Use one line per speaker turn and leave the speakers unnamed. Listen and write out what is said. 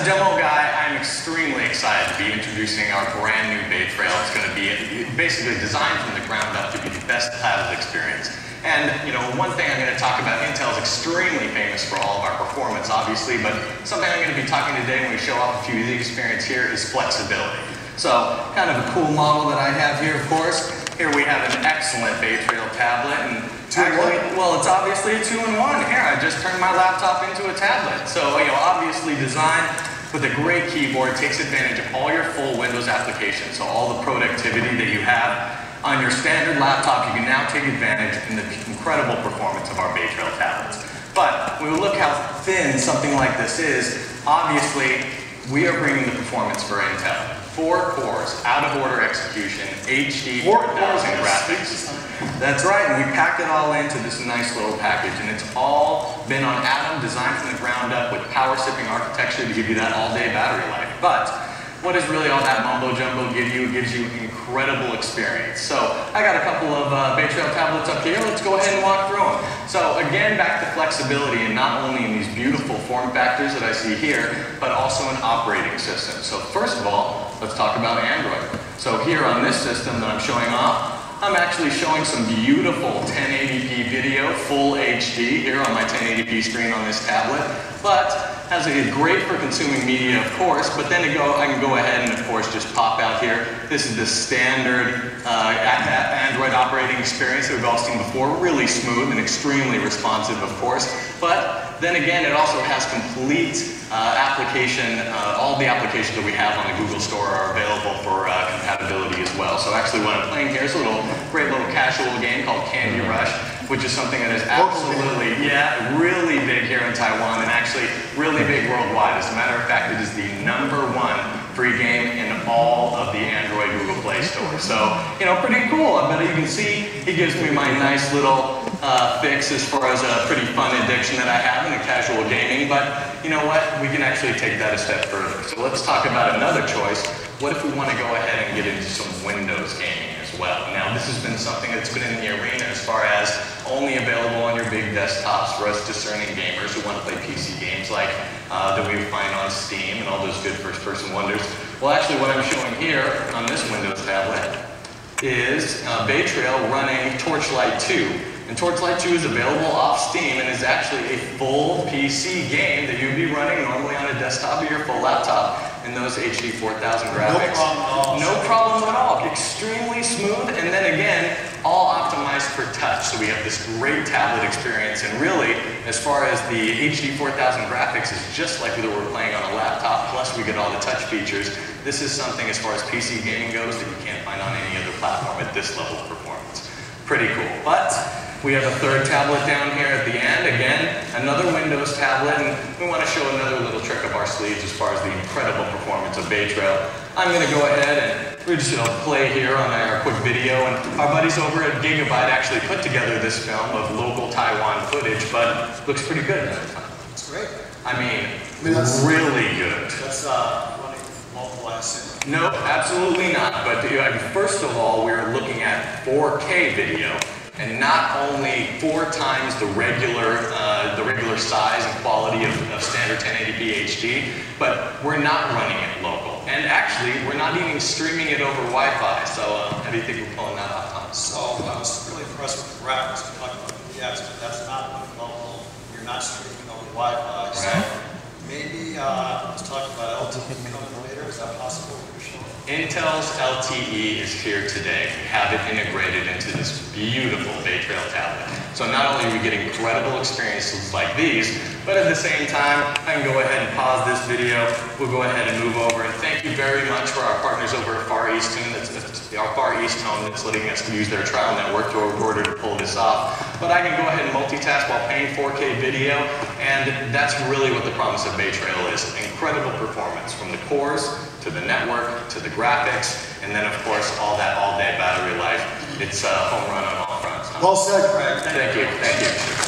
a demo guy, I'm extremely excited to be introducing our brand new Bay Trail. It's going to be basically designed from the ground up to be the best tablet experience. And, you know, one thing I'm going to talk about, Intel is extremely famous for all of our performance, obviously, but something I'm going to be talking today when we show off a few of the experience here is flexibility. So, kind of a cool model that I have here, of course. Here we have an excellent Bay Trail tablet, and Actually, well, it's obviously a two-in-one. Here, I just turned my laptop into a tablet. So, you know, obviously designed with a great keyboard, takes advantage of all your full Windows applications. So all the productivity that you have on your standard laptop, you can now take advantage in the incredible performance of our Bay Trail tablets. But when we look how thin something like this is, obviously, we are bringing the performance for Intel. Four cores, out of order execution, HD 4000 graphics. That's right, and we packed it all into this nice little package, and it's all been on Atom, designed from the ground up with power sipping architecture to give you that all-day battery life. But what does really all that mumbo jumbo give you? It gives you incredible experience. So I got a couple of uh, Bay Trail tablets up here. Let's go ahead and walk through them. So again, back to flexibility, and not only in these beautiful form factors that I see here, but also an operating system. So first of all, let's talk about Android. So here on this system that I'm showing off, I'm actually showing some beautiful 1080p video, full HD, here on my 1080p screen on this tablet, but has a great for consuming media, of course, but then go, I can go ahead and, of course, just pop out here. This is the standard uh, Android operating experience that we've all seen before, really smooth and extremely responsive, of course, but then again, it also has complete uh, application, uh, all the applications that we have on the Google Store are available for uh, compatibility as well. So actually what I'm playing here is a little, great little casual game called Candy Crush, which is something that is absolutely, yeah, really big here in Taiwan and actually really big worldwide. As a matter of fact, it is the number one free game in all of the Android Google Play Store. So, you know, pretty cool. I bet you can see it gives me my nice little uh, fix as far as a pretty fun addiction that I have in the casual gaming. But you know what? We can actually take that a step further. So let's talk about another choice. What if we want to go ahead and get into some Windows gaming as well? Now, this has been something that's been in the arena as far as only available on your big desktops for us discerning gamers who want to play PC games like uh, that we find on Steam all those good first-person wonders. Well, actually, what I'm showing here on this Windows tablet is uh, Bay Trail running Torchlight 2. And Torchlight 2 is available off Steam and is actually a full PC game that you'd be running normally on a desktop or your full laptop in those HD 4000 graphics.
No problem at all.
No problem at all. Extremely smooth, and then again, all optimized for touch. So we have this great tablet experience, and really, as far as the HD 4000 graphics is just like whether we were playing on a laptop, plus we get all the touch features. This is something as far as PC gaming goes that you can't find on any other platform at this level of performance. Pretty cool. But we have a third tablet down here at the end. Again, another Windows tablet, and we want to show another little trick up our sleeves as far as the incredible performance of Bay Trail. I'm going to go ahead and we're just to play here on our quick video, and our buddies over at Gigabyte actually put together this film of local Taiwan footage, but looks pretty good.
It's great.
I mean, I mean that's, really good.
That's uh, running multiple
No, absolutely not. But first of all, we're looking at 4K video and not only four times the regular, uh, the regular size and quality of, of, standard 1080p HD, but we're not running it local. And actually, we're not even streaming it over Wi-Fi. So uh, how do you think we're pulling that off, Tom?
So I was really impressed with the graphics. Yes, but that's not local. You're not streaming over Wi-Fi. So right. maybe uh, let's talk about LTE coming later. Is that possible?
Intel's LTE is here today. We have it integrated into this beautiful Bay Trail tablet. So not only do we get incredible experiences like these, but at the same time, I can go ahead and pause this video. We'll go ahead and move over. And thank you very much for our partners over at Far Eastern. That's, our Far EasTone that's letting us use their trial network to order to pull this off. But I can go ahead and multitask while playing 4K video, and that's really what the promise of Bay Trail is. Incredible performance from the cores to the network, to the graphics, and then of course all that all-day battery life. It's a home run on all.
Well said, Craig.
Thank you. Thank you.